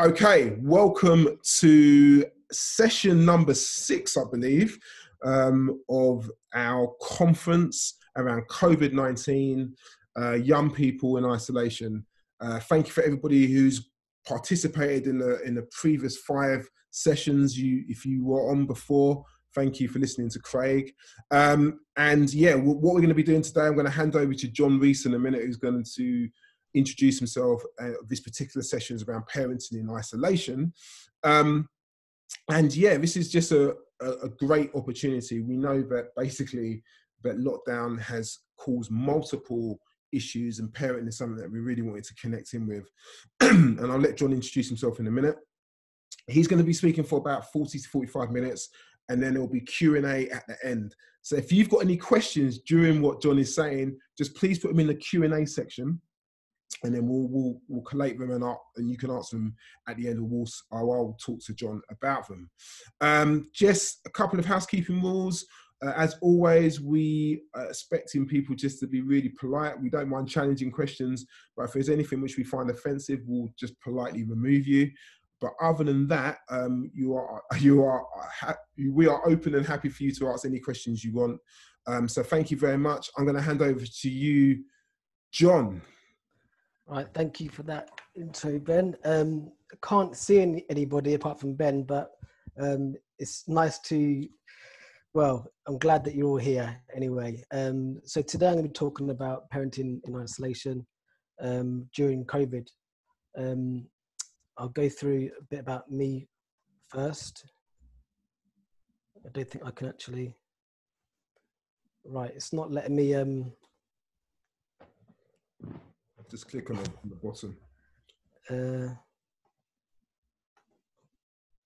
Okay, welcome to session number six, I believe, um, of our conference around COVID 19, uh, young people in isolation. Uh, thank you for everybody who's participated in the in the previous five sessions. You, if you were on before, thank you for listening to Craig. Um, and yeah, what we're going to be doing today, I'm going to hand over to John Reece in a minute, who's going to introduce himself. Uh, this particular session is around parenting in isolation. Um, and yeah, this is just a, a, a great opportunity. We know that basically that lockdown has caused multiple issues and parenting is something that we really wanted to connect in with. and I'll let John introduce himself in a minute. He's going to be speaking for about 40 to 45 minutes and then there'll be Q&A at the end. So if you've got any questions during what John is saying, just please put them in the Q&A section and then we'll we'll, we'll collate them and up, and you can answer them at the end. Of we'll I'll talk to John about them. Um, just a couple of housekeeping rules. Uh, as always, we are expecting people just to be really polite. We don't mind challenging questions, but if there's anything which we find offensive, we'll just politely remove you. But other than that, um, you are you are we are open and happy for you to ask any questions you want. Um, so thank you very much. I'm going to hand over to you, John. Right, thank you for that intro, Ben. Um, I can't see any, anybody apart from Ben, but um, it's nice to. Well, I'm glad that you're all here anyway. Um, so today I'm going to be talking about parenting in isolation um, during COVID. Um, I'll go through a bit about me first. I don't think I can actually. Right, it's not letting me. Just click on the, on the bottom. Uh,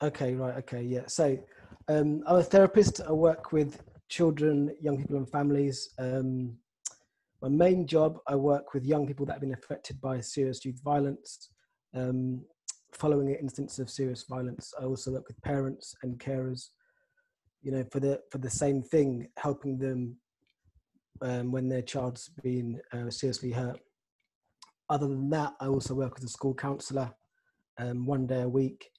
okay, right, okay, yeah. So um, I'm a therapist. I work with children, young people, and families. Um, my main job, I work with young people that have been affected by serious youth violence. Um, following an instance of serious violence, I also work with parents and carers. You know, for the for the same thing, helping them um, when their child's been uh, seriously hurt other than that, I also work as a school counsellor um, one day a week.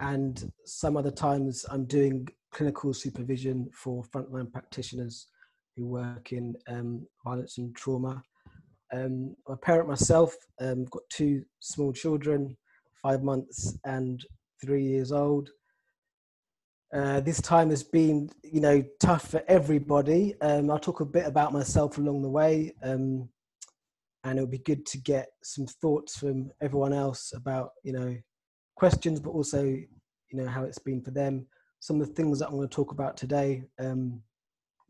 And some other times I'm doing clinical supervision for frontline practitioners who work in um, violence and trauma. Um, I'm a parent myself, um, got two small children, five months and three years old. Uh, this time has been, you know, tough for everybody. Um, I'll talk a bit about myself along the way. Um, and it would be good to get some thoughts from everyone else about you know questions but also you know how it's been for them. Some of the things that i'm going to talk about today um,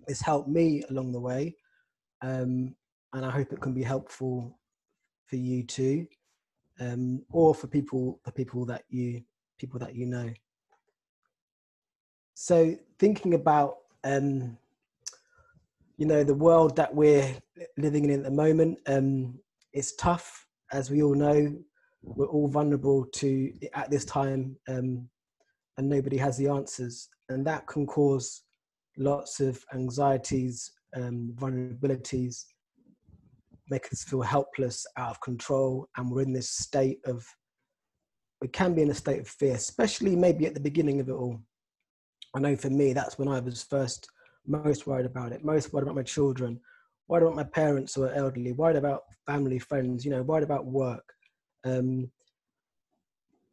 has helped me along the way um, and i hope it can be helpful for you too um, or for people the people that you people that you know. So thinking about um, you know the world that we're living in at the moment um, it's tough. As we all know we're all vulnerable to at this time um, and nobody has the answers. And that can cause lots of anxieties um, vulnerabilities make us feel helpless out of control and we're in this state of we can be in a state of fear especially maybe at the beginning of it all. I know for me that's when i was first most worried about it, most worried about my children, worried about my parents who are elderly, worried about family, friends, you know, worried about work. Um,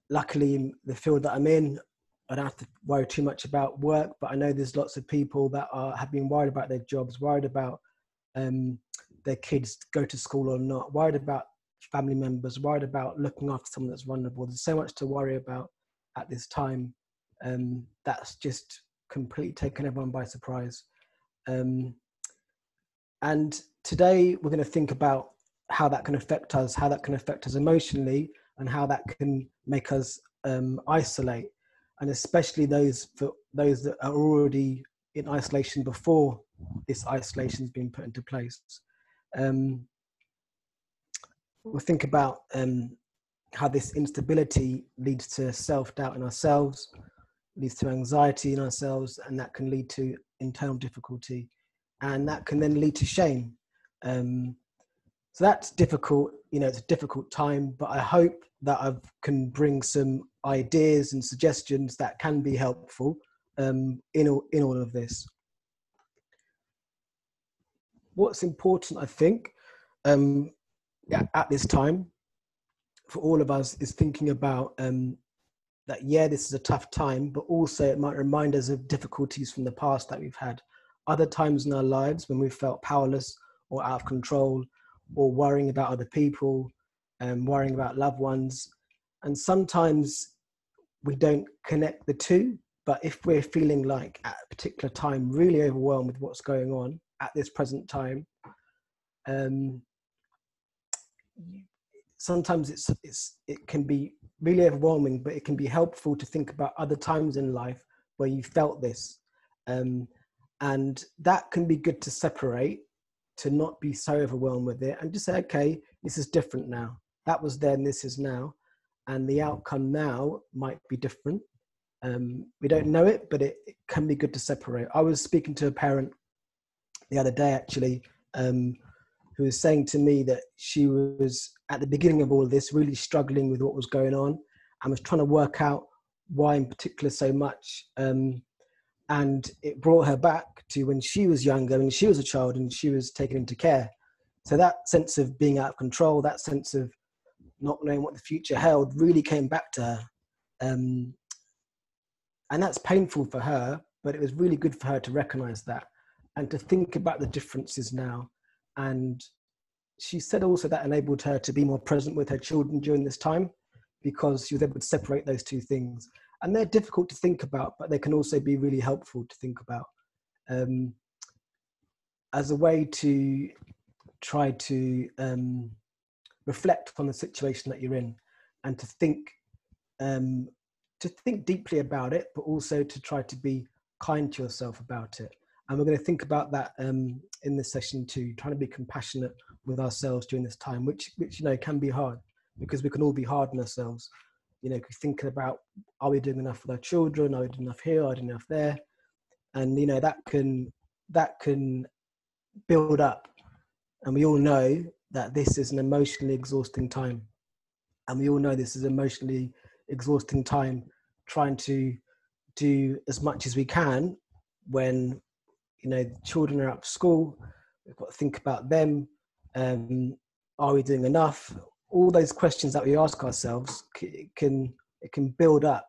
luckily, the field that I'm in, I don't have to worry too much about work, but I know there's lots of people that are have been worried about their jobs, worried about um, their kids go to school or not, worried about family members, worried about looking after someone that's vulnerable. There's so much to worry about at this time. Um, that's just completely taken everyone by surprise. Um, and today we're going to think about how that can affect us, how that can affect us emotionally, and how that can make us um, isolate, and especially those for those that are already in isolation before this isolation has been put into place. Um, we'll think about um, how this instability leads to self doubt in ourselves, leads to anxiety in ourselves, and that can lead to internal difficulty, and that can then lead to shame. Um, so that's difficult. You know, it's a difficult time, but I hope that I can bring some ideas and suggestions that can be helpful um, in all, in all of this. What's important, I think, um, at this time for all of us is thinking about um, that. Yeah, this is a tough time, but also it might remind us of difficulties from the past that we've had. Other times in our lives when we felt powerless or out of control or worrying about other people and um, worrying about loved ones. And sometimes we don't connect the two. But if we're feeling like at a particular time really overwhelmed with what's going on at this present time, um, sometimes it's it's it can be really overwhelming, but it can be helpful to think about other times in life where you felt this, um, and that can be good to separate to not be so overwhelmed with it and just say, okay, this is different now. That was then, this is now. And the outcome now might be different. Um, we don't know it, but it, it, can be good to separate. I was speaking to a parent the other day, actually, um, who was saying to me that she was at the beginning of all this really struggling with what was going on and was trying to work out why, in particular, so much. Um, and it brought her back to when she was younger and she was a child and she was taken into care so that sense of being out of control that sense of not knowing what the future held really came back to her um, and that's painful for her but it was really good for her to recognize that and to think about the differences now and she said also that enabled her to be more present with her children during this time because she was able to separate those two things and they're difficult to think about, but they can also be really helpful to think about um, as a way to try to um, reflect on the situation that you're in and to think um, to think deeply about it, but also to try to be kind to yourself about it. And we're going to think about that um, in this session too, trying to be compassionate with ourselves during this time, which which you know can be hard because we can all be hard on ourselves you know, thinking about are we doing enough for our children? Are we doing enough here? Are we doing enough there? And you know that can that can build up, and we all know that this is an emotionally exhausting time, and we all know this is emotionally exhausting time trying to do as much as we can when you know children are out of school. We've got to think about them. Um, are we doing enough? All those questions that we ask ourselves can it can build up.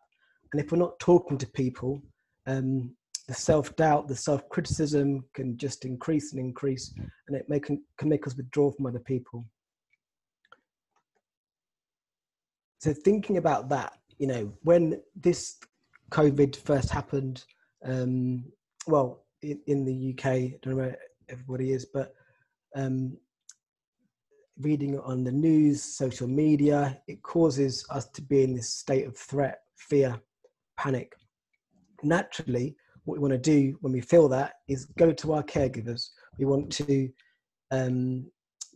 And if we're not talking to people um, the self-doubt the self-criticism can just increase and increase and it may, can, can make us withdraw from other people. So thinking about that you know when this covid first happened um, well in, in, the uk i don't know where everybody is but um, reading on the news, social media, it causes us to be in this state of threat, fear, panic. Naturally, what we want to do when we feel that is go to our caregivers. We want to um,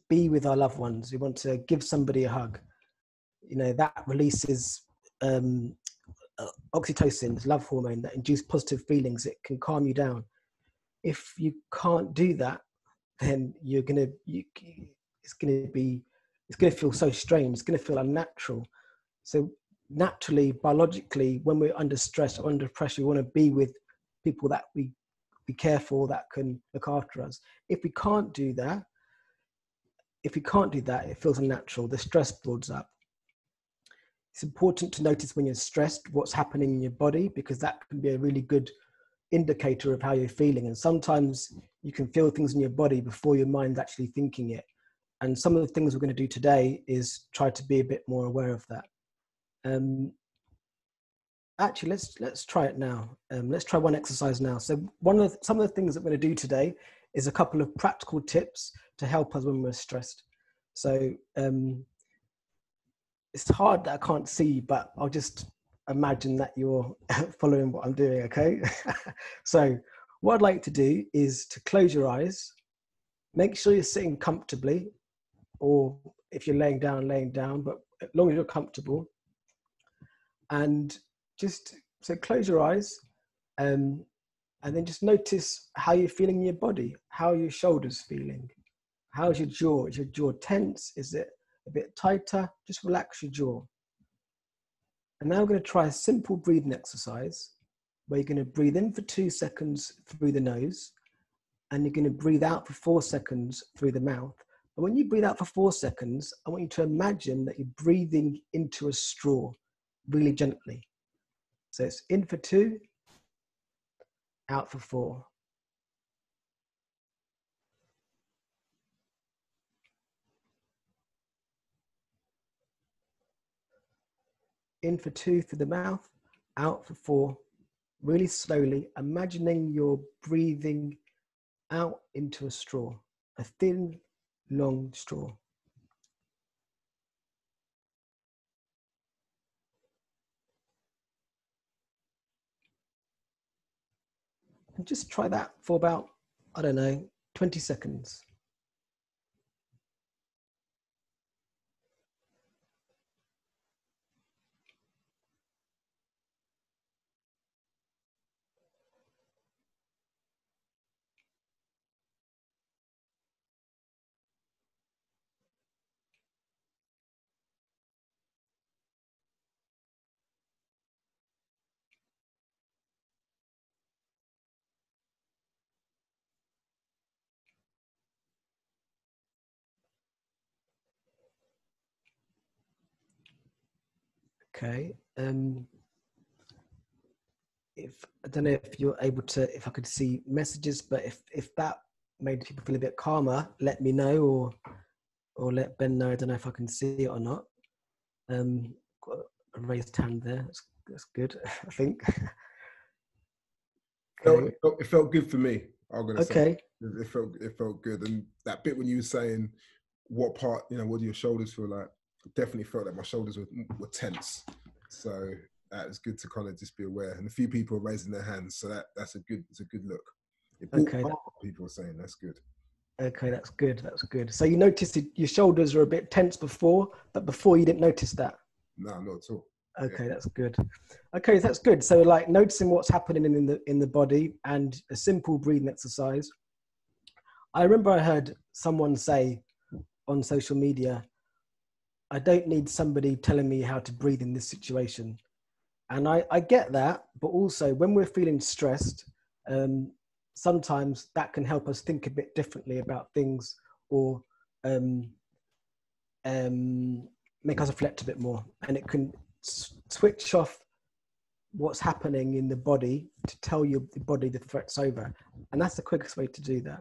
be with our loved ones. We want to give somebody a hug. You know, that releases um, oxytocin, love hormone that induces positive feelings. It can calm you down. If you can't do that, then you're to, you, it's to be it's to feel so strange it's to feel unnatural. So naturally biologically when we're under stress or under pressure we want to be with people that we be careful that can look after us. If we can't do that if we can't do that it feels unnatural the stress builds up. It's important to notice when you're stressed what's happening in your body because that can be a really good indicator of how you're feeling. And sometimes you can feel things in your body before your mind's actually thinking it. And some of the things we're going to do today is try to be a bit more aware of that. Um, actually let's let's try it now. Um, let's try one exercise now. So one of the, some of the things that we're going to do today is a couple of practical tips to help us when we're stressed. So um, it's hard that i can't see but i'll just imagine that you're following what i'm doing okay so what i'd like to do is to close your eyes make sure you're sitting comfortably or if you're laying down, laying down, but as long as you're comfortable. And just so close your eyes um, and then just notice how you're feeling in your body, how are your shoulders feeling, How's your jaw? Is your jaw tense? Is it a bit tighter? Just relax your jaw. And now we're going to try a simple breathing exercise where you're going to breathe in for two seconds through the nose and you're going to breathe out for four seconds through the mouth. And when you breathe out for four seconds, I want you to imagine that you're breathing into a straw really gently. So it's in for two, out for four. In for two through the mouth, out for four, really slowly, imagining you're breathing out into a straw, a thin, long straw. And just try that for about, I don't know, 20 seconds. Okay. Um, if I don't know if you're able to, if I could see messages, but if if that made people feel a bit calmer, let me know, or or let Ben know. I don't know if I can see it or not. Um, got a raised hand there. That's, that's good. I think. okay. it, felt, it felt good for me. I'm gonna okay. say it felt it felt good, and that bit when you were saying what part, you know, what do your shoulders feel like? Definitely felt that my shoulders were, were tense. So uh, that was good to kind of just be aware. And a few people are raising their hands, so that that's a good it's a good look. okay, people are saying that's good. Okay, that's good. That's good. So you noticed your shoulders were a bit tense before, but before you didn't notice that. No, not at all. Okay, yeah. that's good. Okay, that's good. So like noticing what's happening in the in the body and a simple breathing exercise. I remember I heard someone say on social media, I don't need somebody telling me how to breathe in this situation. And I, I get that, but also when we're feeling stressed, um, sometimes that can help us think a bit differently about things or um, um, make us reflect a bit more. And it can switch off what's happening in the body to tell your body the threat's over. And that's the quickest way to do that.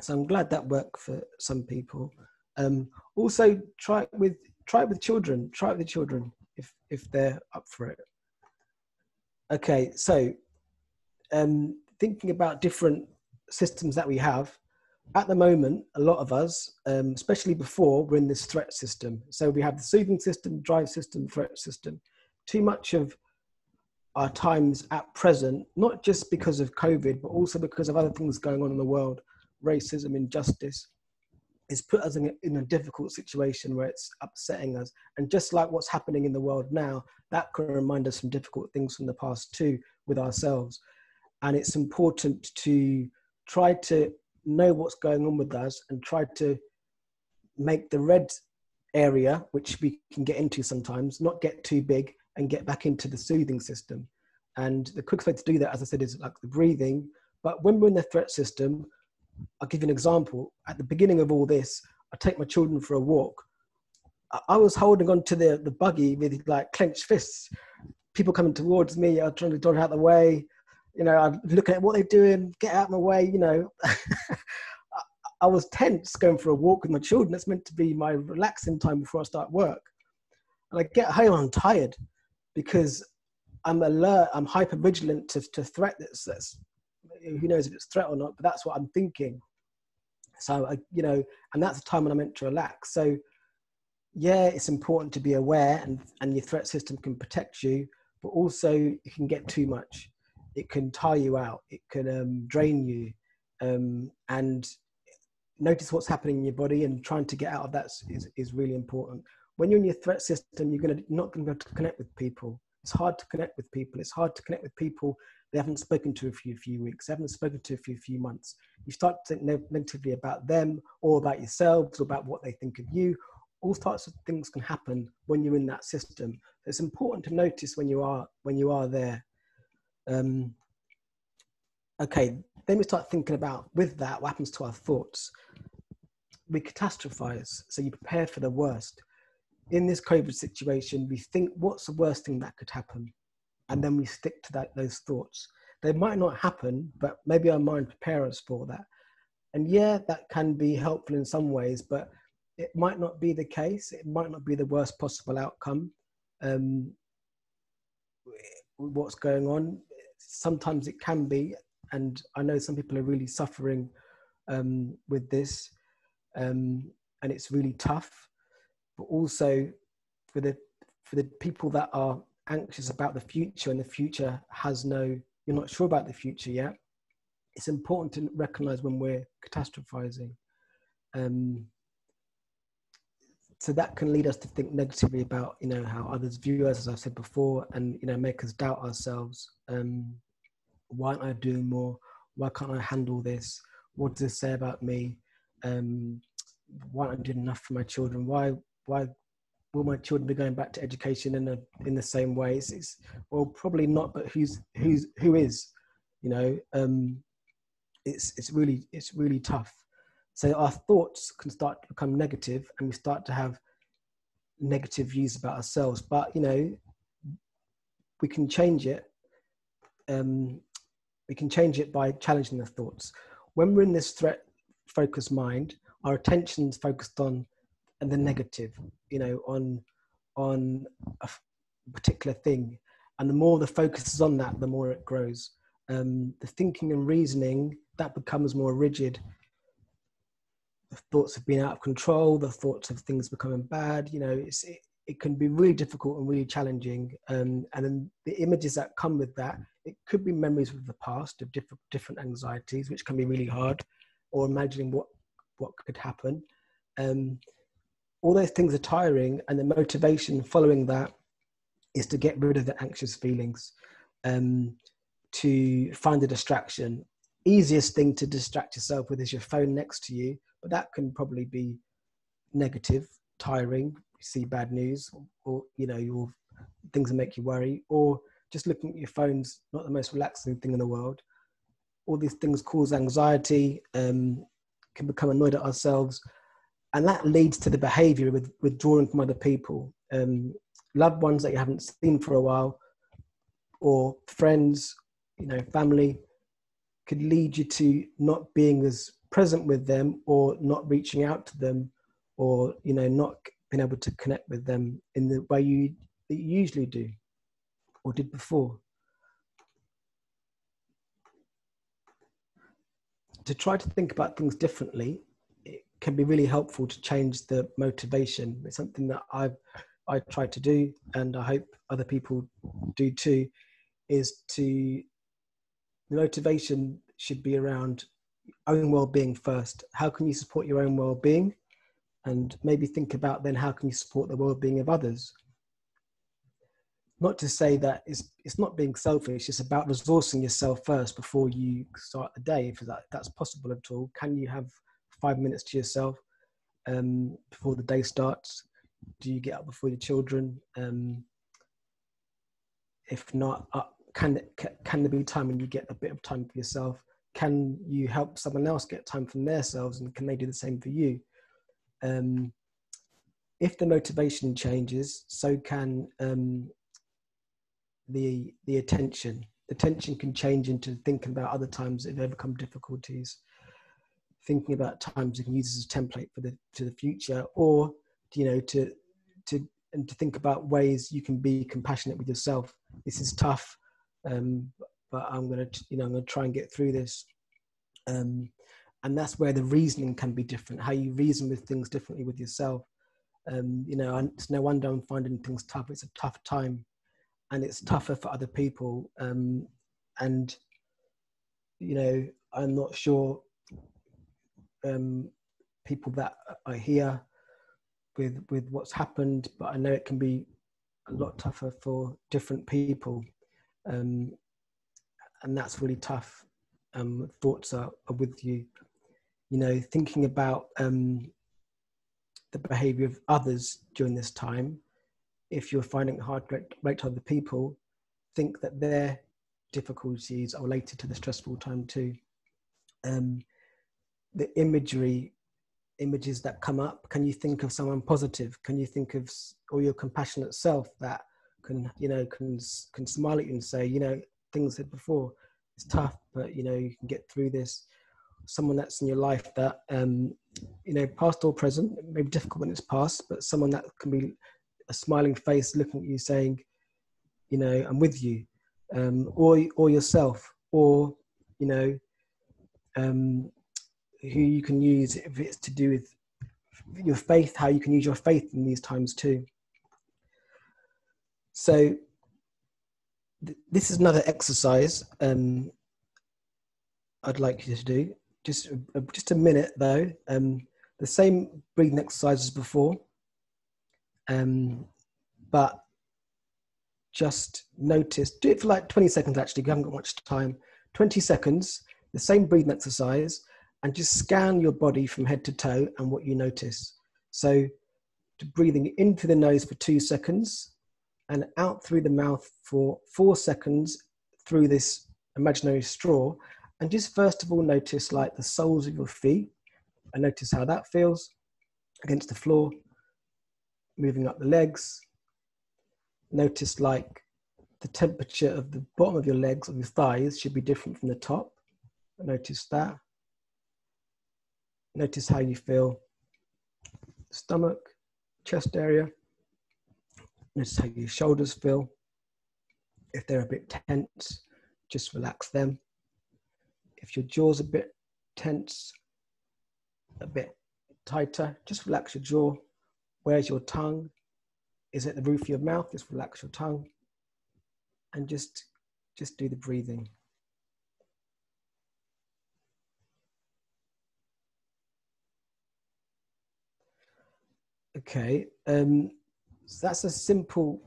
So I'm glad that worked for some people. Um, also, try it with try it with children. Try it with children if if they're up for it. Okay, so um, thinking about different systems that we have at the moment, a lot of us, um, especially before, we're in this threat system. So we have the soothing system, drive system, threat system. Too much of our times at present, not just because of COVID, but also because of other things going on in the world, racism, injustice, it's put us in a, in a difficult situation where it's upsetting us. And just like what's happening in the world now, that can remind us some difficult things from the past too with ourselves. And it's important to try to know what's going on with us and try to make the red area, which we can get into sometimes, not get too big and get back into the soothing system. And the quickest way to do that, as I said, is like the breathing. But when we're in the threat system, I'll give you an example. At the beginning of all this, I take my children for a walk. I was holding on to the, the buggy with like clenched fists. People coming towards me, I'm trying to dodge out the way. You know, I'm looking at what they're doing, get out of my way, you know. I was tense going for a walk with my children. It's meant to be my relaxing time before I start work. And I get home, I'm tired because I'm alert, I'm hyper vigilant to, to threat that's, that's who knows if it's threat or not, but that's what I'm thinking. So, I, you know, and that's the time when I'm meant to relax. So, yeah, it's important to be aware, and, and your threat system can protect you, but also it can get too much. It can tire you out, it can um, drain you. Um, and notice what's happening in your body and trying to get out of that is, is really important. When you're in your threat system, you're gonna, not going to be able to connect with people. It's hard to connect with people. It's hard to connect with people they haven't spoken to for a few few weeks, they haven't spoken to for a few few months. You start to think negatively about them or about yourselves or about what they think of you. All sorts of things can happen when you're in that system. It's important to notice when you are when you are there. Um, okay, then we start thinking about with that what happens to our thoughts. We catastrophize, so you prepare for the worst. In this COVID situation, we think what's the worst thing that could happen, and then we stick to that those thoughts. They might not happen, but maybe our mind prepares us for that. And yeah, that can be helpful in some ways, but it might not be the case. It might not be the worst possible outcome. Um, what's going on? Sometimes it can be, and I know some people are really suffering um, with this, um, and it's really tough. But also for the for the people that are anxious about the future, and the future has no, you're not sure about the future yet. It's important to recognize when we're catastrophizing. Um, so that can lead us to think negatively about you know how others view us as i've said before and you know make us doubt ourselves um, why aren't I doing more? Why can't I handle this? What does this say about me? Um, why aren't I doing enough for my children? Why why will my children be going back to education in a in the same ways? It's well probably not, but who's who's who is? You know, um, it's it's really it's really tough. So our thoughts can start to become negative, and we start to have negative views about ourselves. But you know, we can change it um, we can change it by challenging the thoughts. When we're in this threat focused mind, our attention's focused on and the negative, you know, on on a particular thing, and the more the focus is on that, the more it grows. Um, the thinking and reasoning that becomes more rigid. The thoughts have been out of control, the thoughts of things becoming bad. You know, it's it, it can be really difficult and really challenging. Um, and then the images that come with that it could be memories of the past of different different anxieties, which can be really hard, or imagining what what could happen. Um, all those things are tiring, and the motivation following that is to get rid of the anxious feelings, um, to find a distraction. Easiest thing to distract yourself with is your phone next to you, but that can probably be negative, tiring. You see bad news, or, or you know, your things that make you worry, or just looking at your phone's not the most relaxing thing in the world. All these things cause anxiety, um, can become annoyed at ourselves, and that leads to the behaviour with withdrawing from other people, um, loved ones that you haven't seen for a while, or friends, you know, family, could lead you to not being as present with them, or not reaching out to them, or you know, not being able to connect with them in the way you, you usually do or did before. To try to think about things differently, can be really helpful to change the motivation. It's something that I've I try to do, and I hope other people do too. Is to the motivation should be around own well-being first. How can you support your own well-being, and maybe think about then how can you support the well-being of others not to say that it's it's not being selfish it's about resourcing yourself first before you start the day if that, that's possible at all can you have five minutes to yourself um, before the day starts? Do you get up before your children? Um, if not uh, can, can there be time when you get a bit of time for yourself? Can you help someone else get time from themselves and can they do the same for you? Um, if the motivation changes so can um, the the attention. The attention can change into thinking about other times that have overcome difficulties, thinking about times you can use as a template for the to the future, or you know to to and to think about ways you can be compassionate with yourself. This is tough, um, but I'm gonna you know I'm gonna try and get through this. Um, and that's where the reasoning can be different. How you reason with things differently with yourself. Um, you know, it's no wonder I'm finding things tough. It's a tough time and it's tougher for other people. Um, and you know, I'm not sure um, people that are here with with what's happened, but I know it can be a lot tougher for different people. Um, and that's really tough. Um, thoughts are, are with you. You know, thinking about um, the behavior of others during this time. If you're finding it hard to relate to other people, think that their difficulties are related to the stressful time too. Um, the imagery, images that come up, can you think of someone positive? Can you think of or your compassionate self that can, you know, can can smile at you and say, you know, things said before, it's tough, but you know, you can get through this. Someone that's in your life that, um, you know, past or present, maybe difficult when it's past, but someone that can be a smiling face looking at you saying, you know, I'm with you um, or or yourself, or you know, um, who you can use if it's to do with your faith, how you can use your faith in these times too. So th- this is another exercise um, I'd like you to do. Just uh, just a minute though. Um, the same breathing exercise as before, um, but just notice, do it for like 20 seconds actually, you haven't got much time. 20 seconds, the same breathing exercise, and just scan your body from head to toe and what you notice. So, breathing in through the nose for two seconds and out through the mouth for four seconds through this imaginary straw. And just first of all, notice like the soles of your feet and notice how that feels against the floor, moving up the legs, notice like the temperature of the bottom of your legs, of your thighs, should be different from the top. Notice that. Notice how you feel stomach, chest area. Notice how your shoulders feel. If they're a bit tense, just relax them. If your jaw's a bit tense, a bit tighter, just relax your jaw. Where's your tongue? is it the roof of your mouth. Just relax your tongue and just, just do the breathing. Okay, um, so that's a simple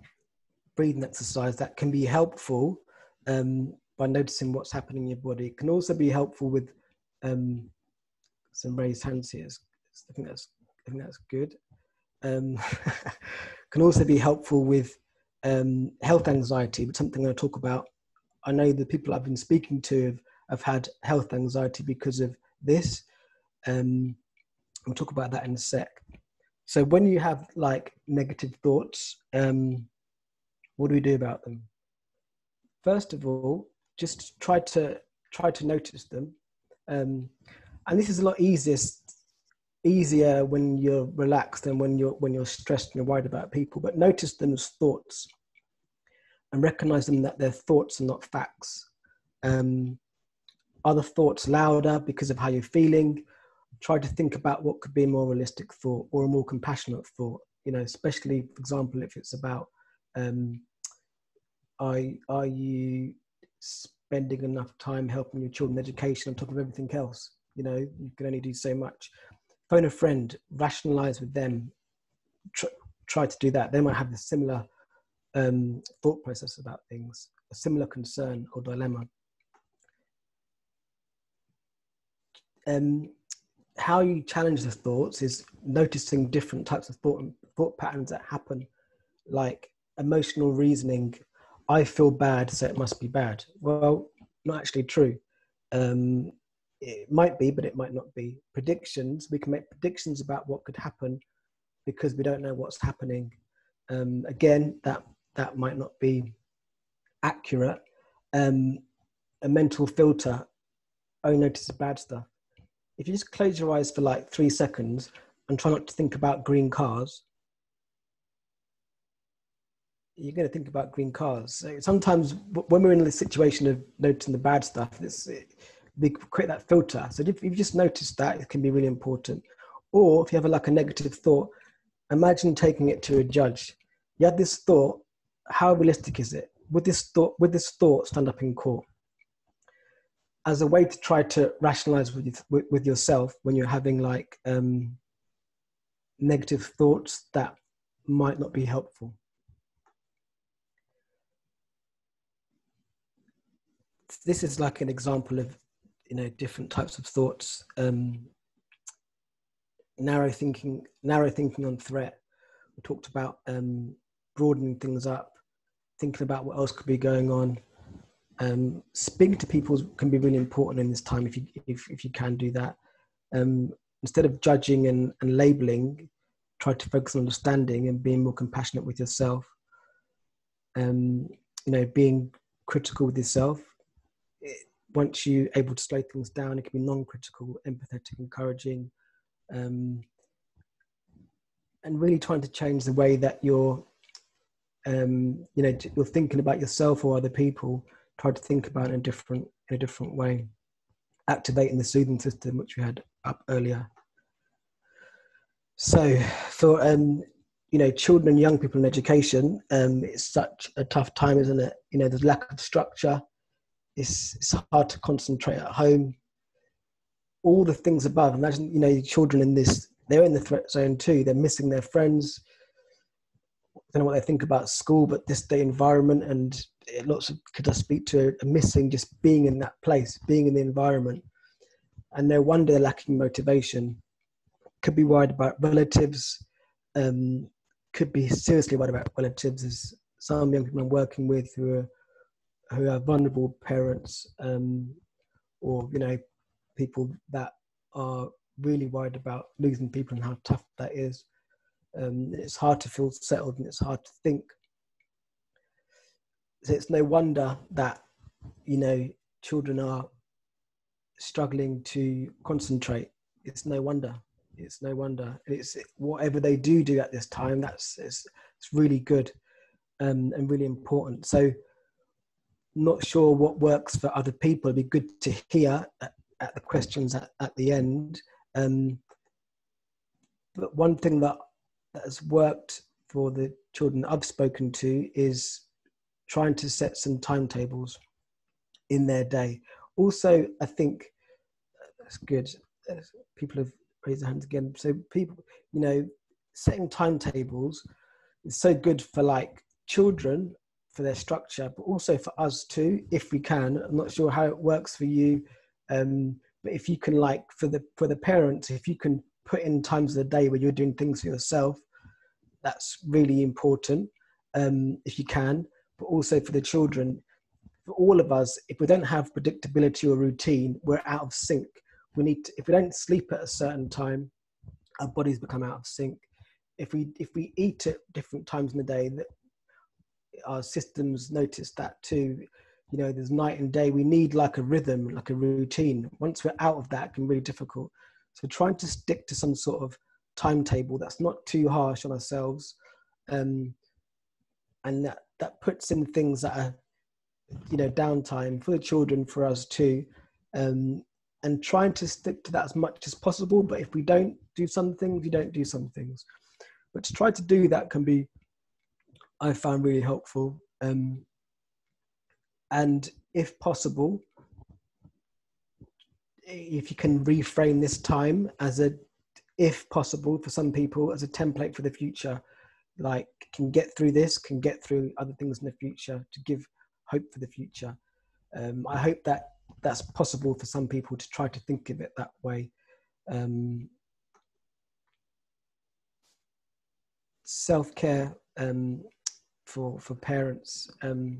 breathing exercise that can be helpful um, by noticing what's happening in your body. It can also be helpful with um, some raised hands here. I think that's I think that's good. Um, can also be helpful with um, health anxiety, but something to talk about. I know the people I've been speaking to have, have had health anxiety because of this. Um, we'll talk about that in a sec. So when you have like negative thoughts, um, what do we do about them? First of all, just try to try to notice them, um, and this is a lot easiest easier when you're relaxed than when you're when you're stressed and you're worried about people but notice them as thoughts and recognize them that they're thoughts and not facts. Um, are the thoughts louder because of how you're feeling try to think about what could be a more realistic thought or a more compassionate thought you know especially for example if it's about um, are, are you spending enough time helping your children education on top of everything else you know you can only do so much phone a friend, rationalize with them, tr- try to do that. They might have a similar um, thought process about things, a similar concern or dilemma. Um, how you challenge the thoughts is noticing different types of thought and thought patterns that happen, like emotional reasoning. I feel bad, so it must be bad. Well, not actually true. Um, it might be, but it might not be. Predictions, we can make predictions about what could happen because we don't know what's happening. Um, again, that that might not be accurate. Um, a mental filter, oh, notice bad stuff. If you just close your eyes for like three seconds and try not to think about green cars, you're going to think about green cars. So sometimes when we're in the situation of noting the bad stuff, it's, it, they create that filter. So if you've just noticed that, it can be really important. Or if you have a, like a negative thought, imagine taking it to a judge. You have this thought, how realistic is it? Would this thought, would this thought stand up in court? As a way to try to rationalize with, with, with yourself when you're having like um, negative thoughts that might not be helpful. this is like an example of you know different types of thoughts. Um, narrow thinking, narrow thinking on threat. We talked about um, broadening things up, thinking about what else could be going on. Um, speaking to people can be really important in this time if you if, if you can do that. Um, instead of judging and, and labeling, try to focus on understanding and being more compassionate with yourself. Um, you know, being critical with yourself. It, once you're able to slow things down, it can be non-critical, empathetic, encouraging, um, and really trying to change the way that you're, um, you know, you're thinking about yourself or other people. Try to think about it in a different in a different way, activating the soothing system, which we had up earlier. So, for um, you know, children and young people in education, um, it's such a tough time, isn't it? You know, there's lack of structure. It's it's hard to concentrate at home. All the things above. Imagine, you know, children in this, they're in the threat zone too. They're missing their friends. Don't know what they think about school, but this day environment and lots of kids I speak to are missing just being in that place, being in the environment. And no wonder they're lacking motivation. Could be worried about relatives, um, could be seriously worried about relatives. As some young people I'm working with who are who are vulnerable parents, um, or you know, people that are really worried about losing people and how tough that is. Um, it's hard to feel settled and it's hard to think. So it's no wonder that you know children are struggling to concentrate. It's no wonder it's no wonder. It's whatever they do do at this time. That's it's, it's really good um, and really important. So, not sure what works for other people. It'd be good to hear at, at the questions at, at the end. Um, but one thing that, that has worked for the children I've spoken to is trying to set some timetables in their day. Also, I think that's good. People have raised their hands again. So people, you know, setting timetables is so good for like children for their structure, but also for us too, if we can. I'm not sure how it works for you, um, but if you can like for the for the parents, if you can put in times of the day where you're doing things for yourself, that's really important. Um, if you can, but also for the children, for all of us, if we don't have predictability or routine, we're out of sync. We need to, if we don't sleep at a certain time our bodies become out of sync. If we if we eat at different times in the day that our systems notice that too. You know there's night and day we need like a rhythm like a routine. Once we're out of that it can be really difficult so trying to stick to some sort of timetable that's not too harsh on ourselves um, and that that puts in things that are you know downtime for the children for us too um, and trying to stick to that as much as possible. But if we don't do some things, we don't do some things. But to try to do that can be, I found really helpful. Um, and if possible, if you can reframe this time as a, if possible, for some people, as a template for the future, like can get through this, can get through other things in the future to give hope for the future. Um, I hope that that's possible for some people to try to think of it that way. Um, Self care um, for for parents. Um,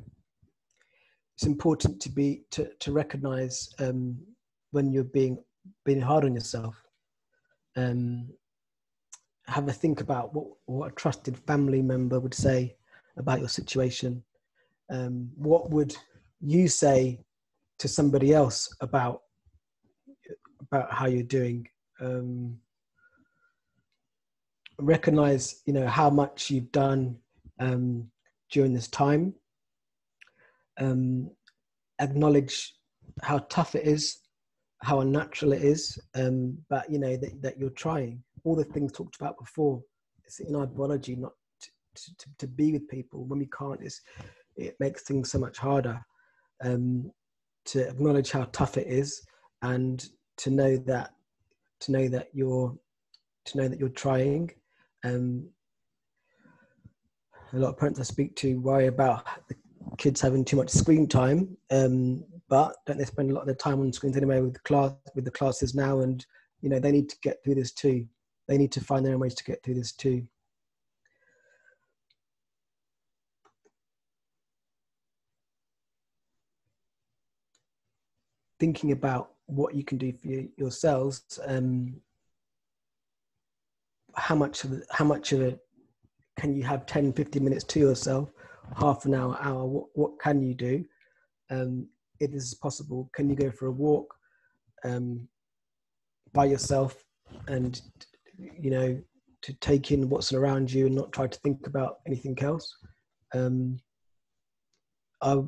it's important to be to to recognise um, when you're being being hard on yourself. Um, have a think about what what a trusted family member would say about your situation. Um, what would you say to somebody else about about how you're doing um, recognize you know how much you've done um, during this time um, acknowledge how tough it is how unnatural it is um, but you know that, that you're trying. All the things talked about before it's in our biology not to, to, to be with people. When we can't is it makes things so much harder um, to acknowledge how tough it is and to know that to know that you're to know that you're trying. Um, a lot of parents i speak to worry about the kids having too much screen time um, but don't they spend a lot of their time on screens anyway with the class with the classes now? And you know they need to get through this too. They need to find their own ways to get through this too. Thinking about what you can do for yourselves um, how much of it, how much of it can you have 10 15 minutes to yourself? Half an hour hour what, what can you do? Um, this is possible. Can you go for a walk um, by yourself and you know to take in what's around you and not try to think about anything else? Um, I,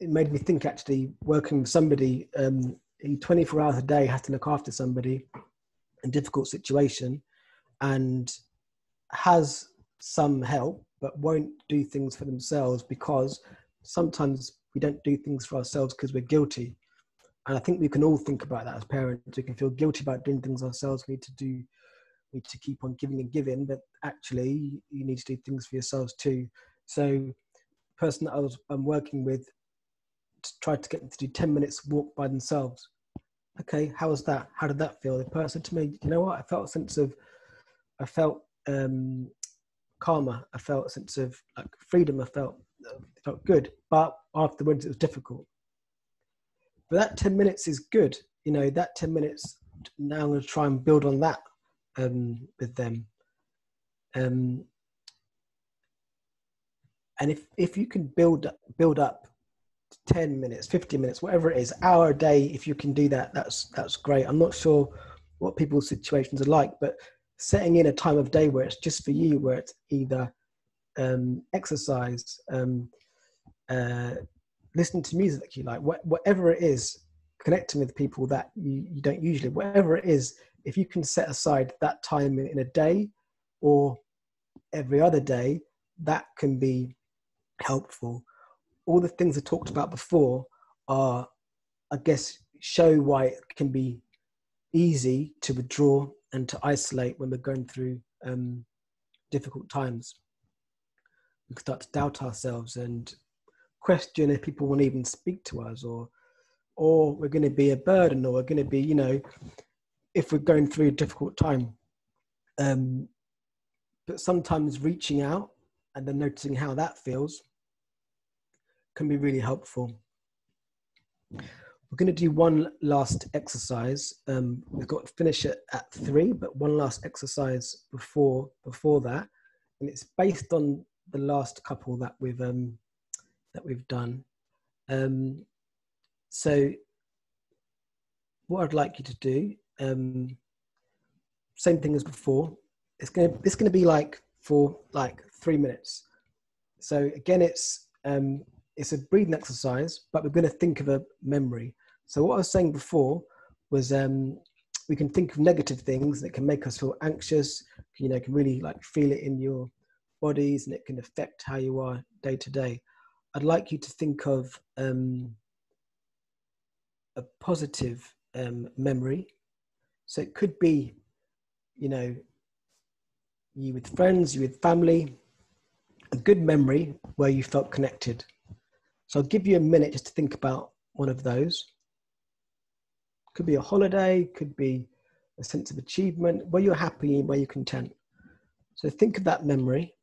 it made me think actually working with somebody um, 24 hours a day has to look after somebody in difficult situation and has some help but won't do things for themselves because sometimes we don't do things for ourselves because we're guilty. And i think we can all think about that as parents. We can feel guilty about doing things ourselves. We need to do we need to keep on giving and giving but actually you need to do things for yourselves too. So the person that i was i'm working with tried to get them to do 10 minutes walk by themselves. Okay how was that? How did that feel? The person to me you know what? I felt a sense of i felt um calmer. I felt a sense of like freedom. I felt felt good but afterwards it was difficult. But that 10 minutes is good you know that 10 minutes now i'm going to try and build on that um with them. Um and if if you can build build up 10 minutes 15 minutes whatever it is hour a day if you can do that that's that's great. I'm not sure what people's situations are like but setting in a time of day where it's just for you where it's either um, exercise um, uh, listening to music that you like wh- whatever it is connecting with people that you, you don't usually whatever it is if you can set aside that time in a day or every other day that can be helpful all the things I talked about before are, I guess, show why it can be easy to withdraw and to isolate when we're going through um, difficult times. We start to doubt ourselves and question if people won't even speak to us, or or we're going to be a burden, or we're going to be, you know, if we're going through a difficult time. Um, but sometimes reaching out and then noticing how that feels can be really helpful. We're going to do one last exercise. Um, we've got to finish it at three, but one last exercise before before that, and it's based on the last couple that we've um, that we've done. Um, so, what I'd like you to do, um, same thing as before. It's going to it's going to be like for like three minutes. So again, it's um, it's a breathing exercise, but we're going to think of a memory. So what I was saying before was um, we can think of negative things that can make us feel anxious. You know, can really like feel it in your bodies, and it can affect how you are day to day. I'd like you to think of um, a positive um, memory. So it could be, you know, you with friends, you with family, a good memory where you felt connected. So I'll give you a minute just to think about one of those. Could be a holiday, could be a sense of achievement, where you're happy, where you're content. So think of that memory.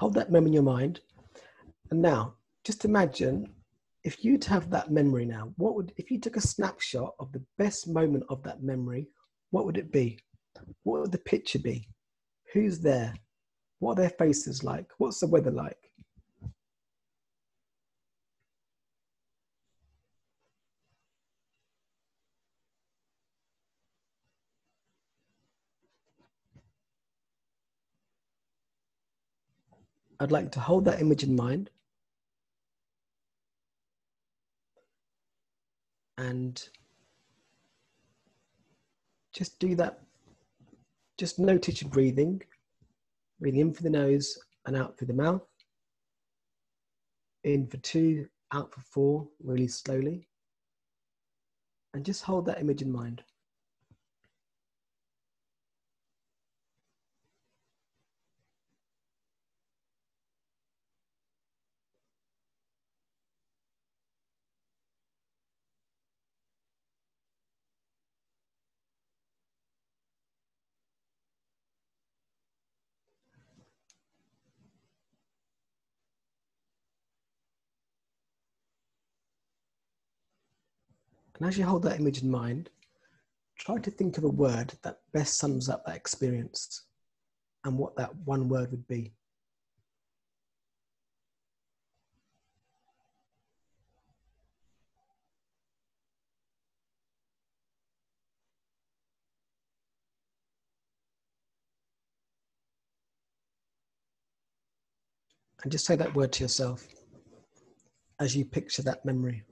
Hold that memory in your mind. And now, just imagine if you'd have that memory now, what would, if you took a snapshot of the best moment of that memory, what would it be? What would the picture be? Who's there? What are their faces like? What's the weather like? I'd like to hold that image in mind and just do that. Just notice your breathing. Breathing in through the nose and out through the mouth. In for two, out for four, really slowly. And just hold that image in mind. And as you hold that image in mind, try to think of a word that best sums up that experience and what that one word would be. And just say that word to yourself as you picture that memory.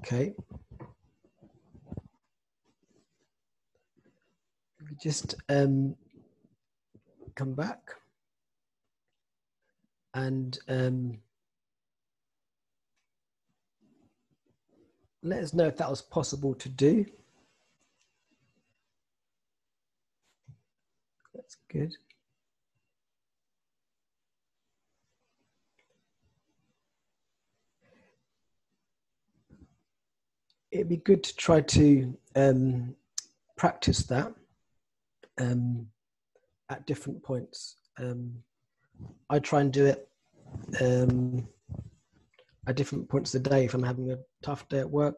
Okay. Just um, come back and um, let us know if that was possible to do. That's good. It'd be good to try to um, practice that um, at different points. Um, I try and do it um, at different points of the day. If I'm having a tough day at work,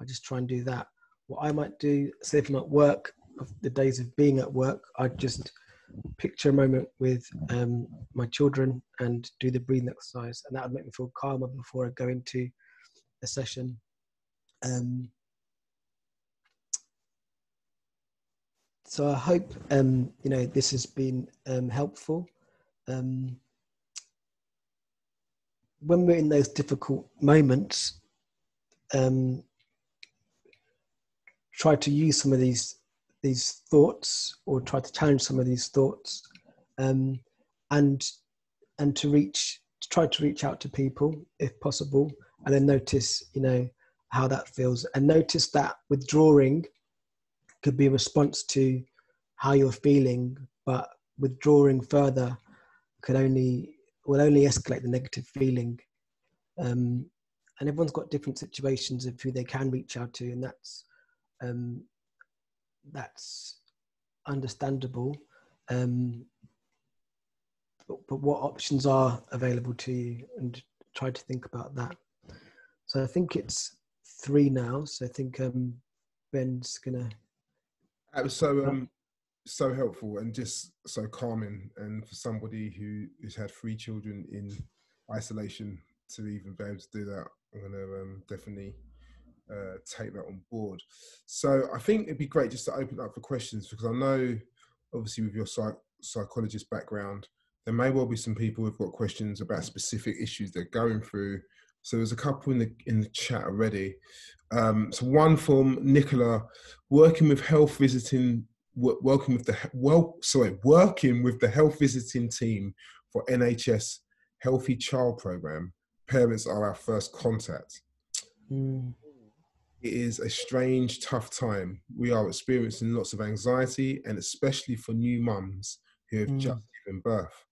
I just try and do that. What I might do, say if I'm at work, the days of being at work, I just picture a moment with um, my children and do the breathing exercise, and that would make me feel calmer before I go into a session um, so I hope um, you know this has been um, helpful. Um, when we're in those difficult moments, um, try to use some of these these thoughts, or try to challenge some of these thoughts, um, and and to reach to try to reach out to people if possible, and then notice you know how that feels. And notice that withdrawing could be a response to how you're feeling but withdrawing further could only will only escalate the negative feeling. Um, and everyone's got different situations of who they can reach out to and that's um, that's understandable. Um, but, but what options are available to you and try to think about that. So i think it's three now, so I think um, Ben's gonna. That was so um, so helpful and just so calming, and for somebody who has had three children in isolation to even be able to do that, I'm gonna um, definitely uh, take that on board. So I think it'd be great just to open up for questions because I know, obviously, with your psych- psychologist background, there may well be some people who've got questions about specific issues they're going through so there's a couple in the in the chat already. Um, so one from Nicola, working with health visiting, working with the well, sorry, working with the health visiting team for NHS Healthy Child Program. Parents are our first contact. Mm. It is a strange, tough time. We are experiencing lots of anxiety, and especially for new mums who have mm. just given birth.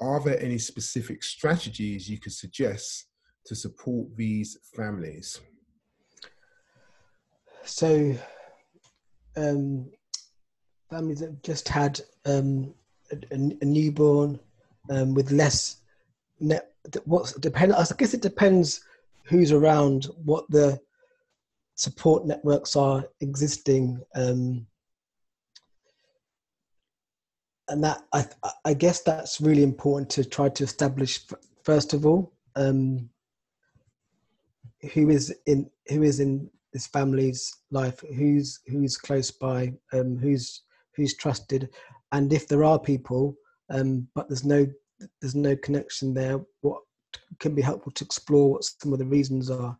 Are there any specific strategies you could suggest to support these families? So, um, families that just had um, a, a, newborn um, with less net. What's depend? I guess it depends who's around, what the support networks are existing, um, and that I, I guess that's really important to try to establish first of all. Um, who is in who is in this family's life, who's who's close by, um, who's who's trusted, and if there are people, um, but there's no there's no connection there, what can be helpful to explore what some of the reasons are.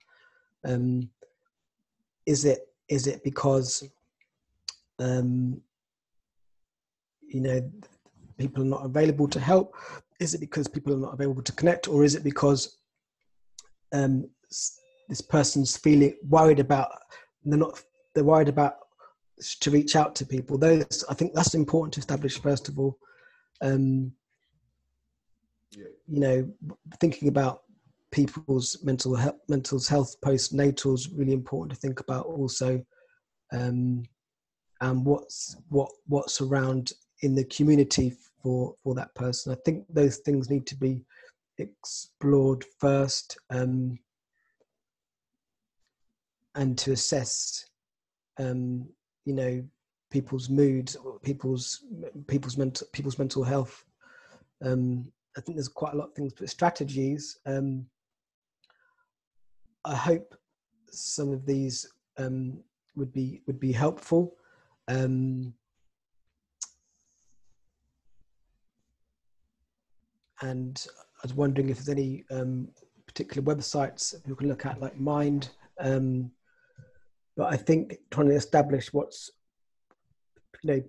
Um, is it is it because um, you know people are not available to help? Is it because people are not available to connect, or is it because um, this person's feeling worried about they're not they're worried about to reach out to people. Those i think that's important to establish first of all. Um yeah. you know thinking about people's mental health mental health postnatal is really important to think about also um and what's what what's around in the community for for that person. I think those things need to be explored first. Um and to assess um, you know people's moods people's people's mental people's mental health. Um, i think there's quite a lot of things but strategies um, i hope some of these um, would be would be helpful. Um, and i was wondering if there's any um, particular websites you can look at like mind um, but I think trying to establish what's, you know,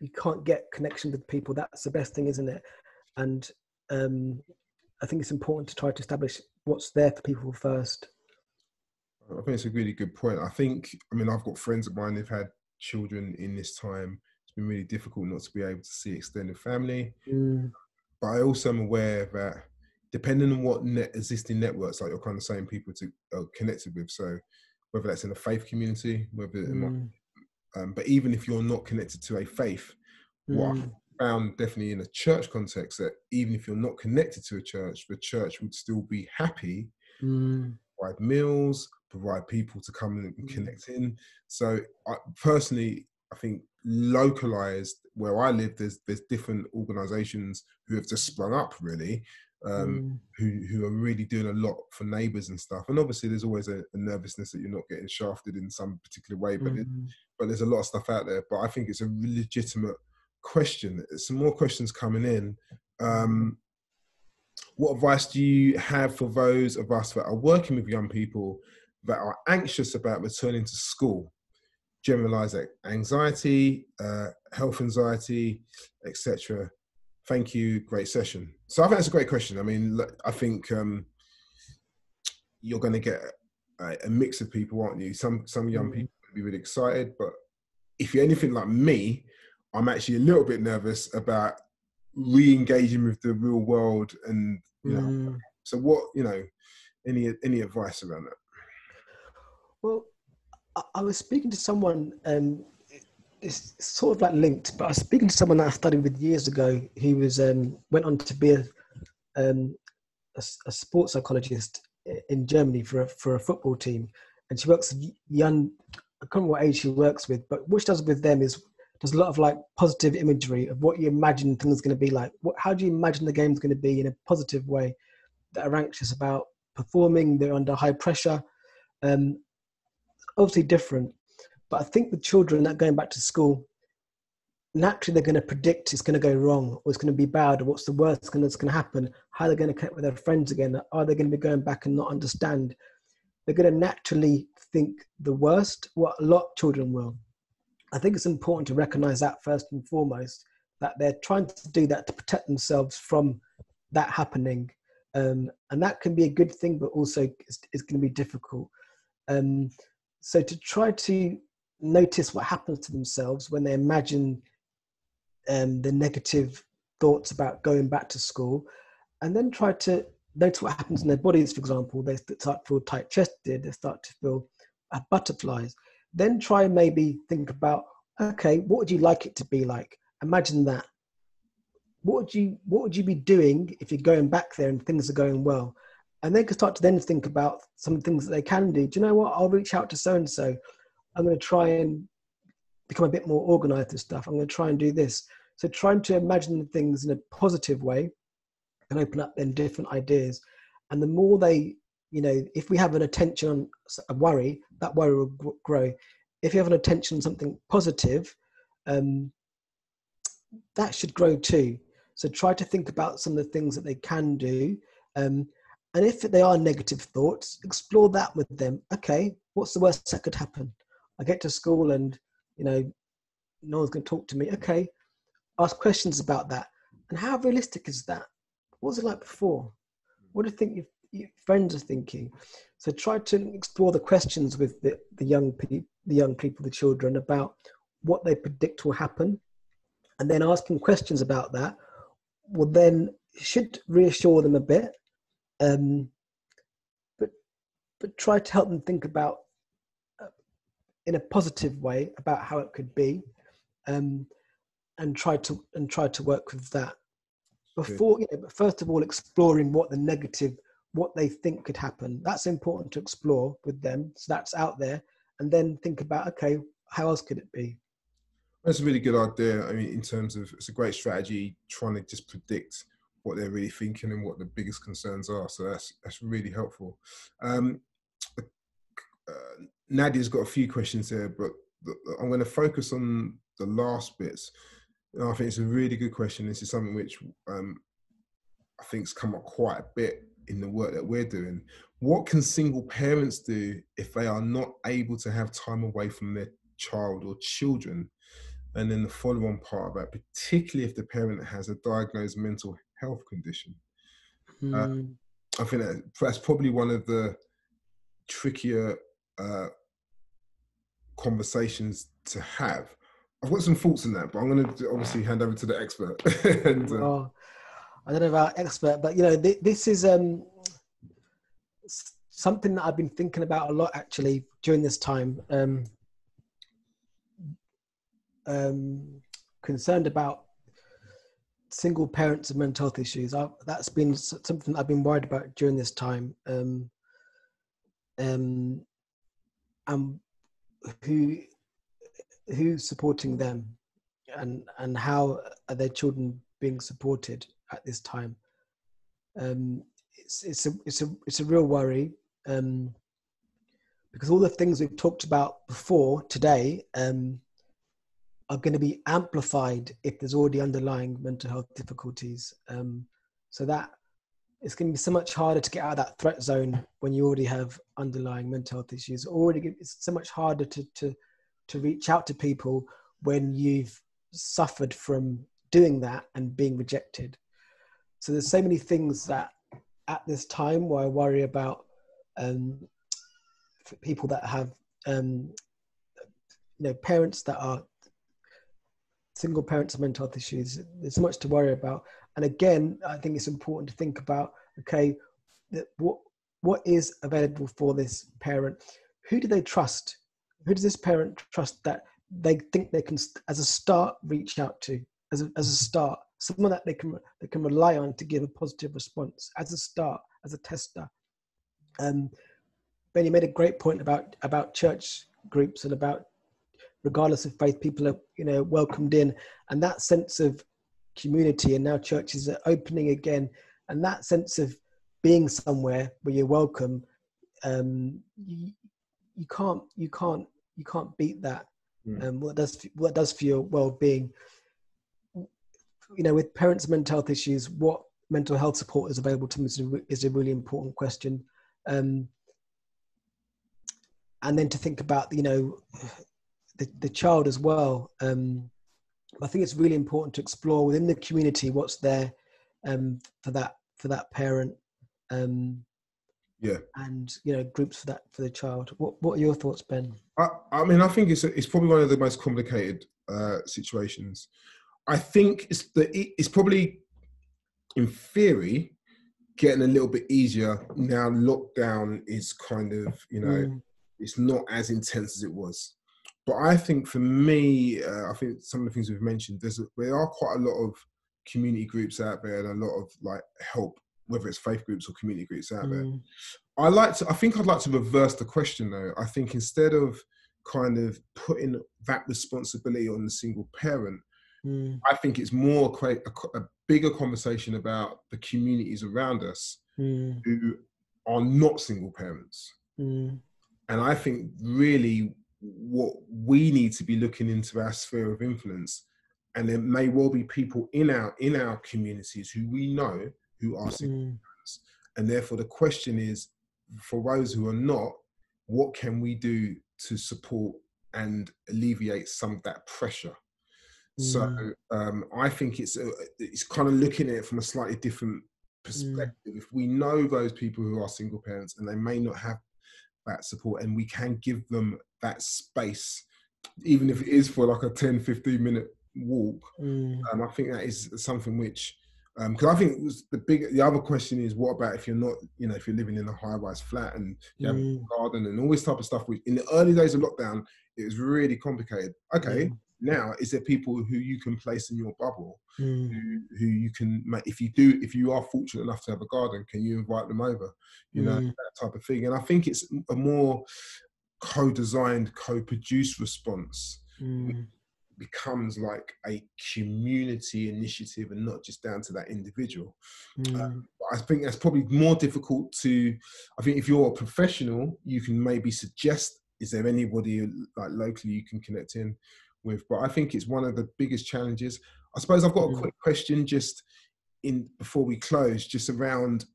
you can't get connection with people. That's the best thing, isn't it? And um, I think it's important to try to establish what's there for people first. I think it's a really good point. I think, I mean, I've got friends of mine They've had children in this time. It's been really difficult not to be able to see extended family. Mm. But I also am aware that depending on what net, existing networks, like you're kind of saying, people to are connected with. So whether that's in a faith community, whether mm. um, but even if you're not connected to a faith, mm. what I found definitely in a church context that even if you're not connected to a church, the church would still be happy, mm. provide meals, provide people to come and mm. connect in. So I, personally, I think localized where I live, there's there's different organisations who have just sprung up really um, mm. who who are really doing a lot for neighbours and stuff. And obviously, there's always a, a, nervousness that you're not getting shafted in some particular way, but mm. it, but there's a lot of stuff out there. But I think it's a legitimate question. Some more questions coming in. Um, what advice do you have for those of us that are working with young people that are anxious about returning to school? Generalized anxiety, uh, health anxiety, etc thank you. Great session. So I think that's a great question. I mean, I think um, you're going to get a, a, mix of people, aren't you? Some some young mm-hmm. people will be really excited, but if you're anything like me, I'm actually a little bit nervous about re-engaging with the real world. And you know, mm. so what you know, any any advice around that? Well, I was speaking to someone um, it's sort of like linked, but I was speaking to someone that I studied with years ago. He was um, went on to be a, um, a, a, sports psychologist in Germany for a, for a football team, and she works young. I can't remember what age she works with, but what she does with them is there's a lot of like positive imagery of what you imagine things going to be like. What, how do you imagine the game's going to be in a positive way? That are anxious about performing, they're under high pressure. Um, obviously different but I think with children that going back to school, naturally they're going to predict it's going to go wrong or it's going to be bad or what's the worst that's going to happen. How they're going to connect with their friends again. Are they going to be going back and not understand? They're going to naturally think the worst. What a lot of children will. I think it's important to recognize that first and foremost that they're trying to do that to protect themselves from that happening. Um, and that can be a good thing, but also it's, it's going to be difficult. Um, so to try to notice what happens to themselves when they imagine um, the negative thoughts about going back to school, and then try to notice what happens in their bodies. For example, they start to feel tight chested, they start to feel uh, butterflies. Then try maybe think about, okay, what would you like it to be like? Imagine that. What would you What would you be doing if you're going back there and things are going well? And they can start to then think about some things that they can do. Do you know what? I'll reach out to so and so I'm going to try and become a bit more organized and stuff. I'm going to try and do this. So trying to imagine things in a positive way can open up then different ideas. And the more they, you know, if we have an attention on a worry, that worry will grow. If you have an attention on something positive, um, that should grow too. So try to think about some of the things that they can do. Um, and if they are negative thoughts, explore that with them. Okay, what's the worst that could happen? I get to school and, you know, no one's going to talk to me. Okay, ask questions about that. And how realistic is that? What was it like before? What do you think? Your friends are thinking. So try to explore the questions with the, the young people, the young people, the children about what they predict will happen, and then asking questions about that will then should reassure them a bit, um, but but try to help them think about in a positive way about how it could be, um, and try to and try to work with that. Before you know, but first of all exploring what the negative what they think could happen. That's important to explore with them so that's out there. And then think about okay how else could it be? That's a really good idea. I mean in terms of it's a great strategy trying to just predict what they're really thinking and what the biggest concerns are. So that's that's really helpful. Um, uh, nadia's got a few questions there but i'm going to focus on the last bits And I think it's a really good question. This is something which um, I think's come up quite a bit in the work that we're doing. What can single parents do if they are not able to have time away from their child or children? And then the follow-on part of that, particularly if the parent has a diagnosed mental health condition. Mm. Uh, hmm. I think that that's probably one of the trickier uh, conversations to have I've got some thoughts on that, but I'm going to obviously hand over to the expert. and, uh, oh, I don't know about expert, but you know, th- this is um, something that I've been thinking about a lot actually during this time. Um, um, concerned about single parents and mental health issues. I've, that's been something I've been worried about during this time. Um, um, and who who's supporting them? And and how are their children being supported at this time? Um, it's it's a it's a it's a real worry um, because all the things we've talked about before today um, are going to be amplified if there's already underlying mental health difficulties. Um, so that it's going to be so much harder to get out of that threat zone when you already have underlying mental health issues already it's so much harder to to to reach out to people when you've suffered from doing that and being rejected. So there's so many things that at this time where I worry about um, people that have um, you know parents that are single parents mental health issues. There's much to worry about. And again, I think it's important to think about okay, what what is available for this parent? Who do they trust? who does this parent trust that they think they can as a start reach out to as a, as a start someone that they can they can rely on to give a positive response as a start as a tester um ben you made a great point about about church groups and about regardless of faith people are you know welcomed in and that sense of community and now churches are opening again and that sense of being somewhere where you're welcome um you, you can't you can't you can't beat that. Mm. Um, what does what does for your well-being? You know, with parents' mental health issues, what mental health support is available to them is a, is a really important question. Um, and then to think about, you know, the, the child as well. Um, I think it's really important to explore within the community what's there um, for that for that parent. Um, yeah and you know groups for that for the child what what are your thoughts ben i, I mean i think it's it's probably one of the most complicated uh, situations i think it's the it's probably in theory getting a little bit easier now lockdown is kind of you know mm. it's not as intense as it was but i think for me uh, i think some of the things we've mentioned there's there are quite a lot of community groups out there and a lot of like help whether it's faith groups or community groups out mm. there. I like to. I think I'd like to reverse the question though. I think instead of kind of putting that responsibility on the single parent, mm. I think it's more quite a, a, bigger conversation about the communities around us mm. who are not single parents. Mm. And I think really what we need to be looking into our sphere of influence, and there may well be people in our in our communities who we know who are single mm. parents. And therefore, the question is for those who are not, what can we do to support and alleviate some of that pressure? Mm. So um, I think it's a, it's kind of looking at it from a slightly different perspective, mm. if we know those people who are single parents and they may not have that support and we can give them that space, even if it is for like a 10, 15 minute walk, mm. um, I think that is something which because um, I think the big the other question is what about if you're not you know if you're living in a high rise flat and you have mm. a garden and all this type of stuff. Which in the early days of lockdown it was really complicated. Okay, mm. now is there people who you can place in your bubble mm. who, who you can make? if you do if you are fortunate enough to have a garden, can you invite them over? You know mm. that type of thing. And I think it's a more co-designed, co-produced response mm becomes like a community initiative and not just down to that individual. Mm. Um, I think that's probably more difficult to. I think if you're a professional, you can maybe suggest is there anybody like locally you can connect in with. But I think it's one of the biggest challenges. I suppose I've got a mm. quick question just in before we close, just around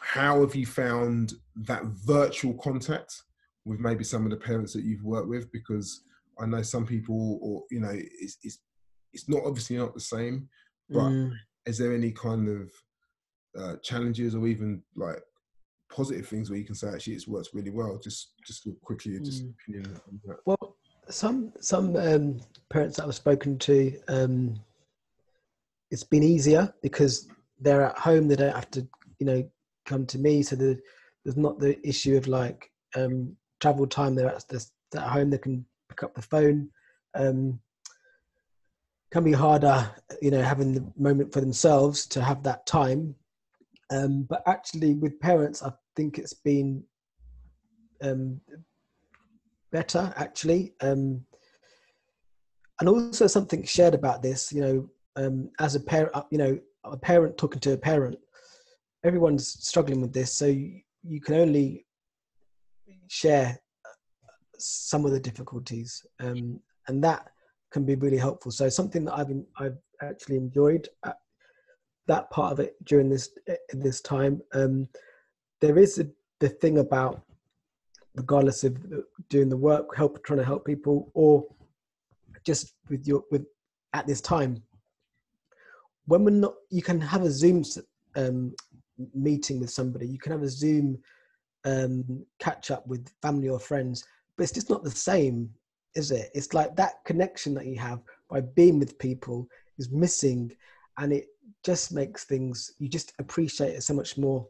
how have you found that virtual contact with maybe some of the parents that you've worked with because I know some people, or you know, it's it's, it's not obviously not the same. But mm. is there any kind of uh, challenges or even like positive things where you can say actually it's worked really well? Just just quickly, just mm. opinion on that. Well, some some um, parents that I've spoken to, um, it's been easier because they're at home. They don't have to, you know, come to me. So the, there's not the issue of like um, travel time. They're at, they're at home. They can pick up the phone. Um, can be harder, you know, having the moment for themselves to have that time. Um, but actually, with parents, I think it's been um, better actually. Um, and also something shared about this, you know, um, as a parent, uh, you know, a parent talking to a parent, everyone's struggling with this. So you, you can only share some of the difficulties, um, and that can be really helpful. So something that I've I've actually enjoyed uh, that part of it during this this time. Um, there is a, the thing about regardless of doing the work, help trying to help people, or just with your with at this time when we're not you can have a zoom um, meeting with somebody you can have a zoom um, catch up with family or friends but it's just not the same, is it? It's like that connection that you have by being with people is missing, and it just makes things you just appreciate it so much more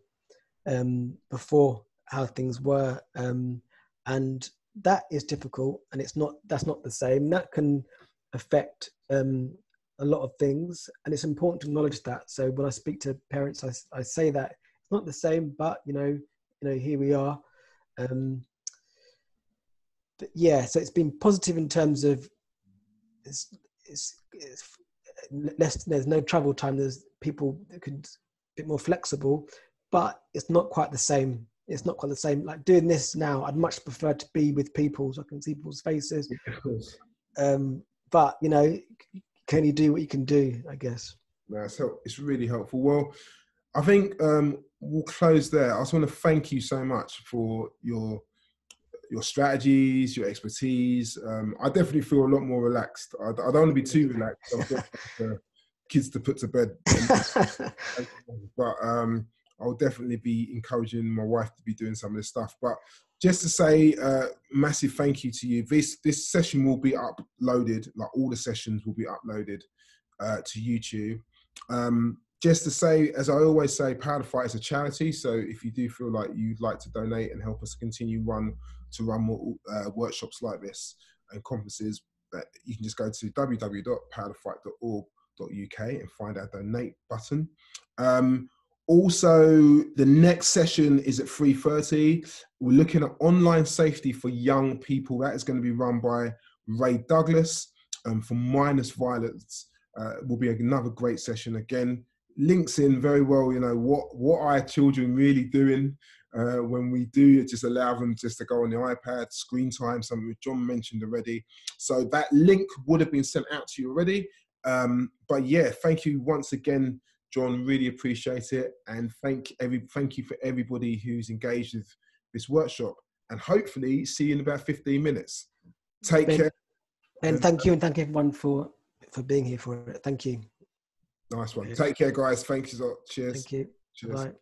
um, before how things were, um, and that is difficult, and it's not that's not the same. That can affect um, a lot of things, and it's important to acknowledge that. So when I speak to parents, I, I say that it's not the same, but you know, you know, here we are. Um, yeah, so it's been positive in terms of it's, it's, it's less. There's no travel time. There's people that could bit more flexible, but it's not quite the same. It's not quite the same. Like doing this now, I'd much prefer to be with people so I can see people's faces. Of Um, but you know, can you do what you can do? I guess. Yeah, so it's really helpful. Well, I think um, we'll close there. I just want to thank you so much for your your strategies, your expertise. Um, I definitely feel a lot more relaxed. I, I don't want to be too relaxed. Kids to put to bed. but um, I'll definitely be encouraging my wife to be doing some of this stuff. But just to say, uh, massive thank you to you. This this session will be uploaded. Like all the sessions will be uploaded uh, to YouTube. Um, just to say, as I always say, Power the Fight is a charity. So if you do feel like you'd like to donate and help us continue run to run more uh, workshops like this and conferences, you can just go to www.powerthefight.org.uk and find our donate button. Um, also, the next session is at 3.30. We're looking at online safety for young people. That is going to be run by Ray Douglas um, for Minus Violence. Uh, will be another great session again links in very well. You know what what are children really doing uh, when we do just allow them just to go on the iPad, screen time, something John mentioned already. So that link would have been sent out to you already. Um, but yeah, thank you once again, John. Really appreciate it, and thank every thank you for everybody who's engaged with this workshop. And hopefully, see you in about fifteen minutes. Take ben, care. And thank you, and thank everyone for for being here for it. Thank you. Nice one. Take care, guys. Thank you. Cheers. Thank you. Cheers. Bye.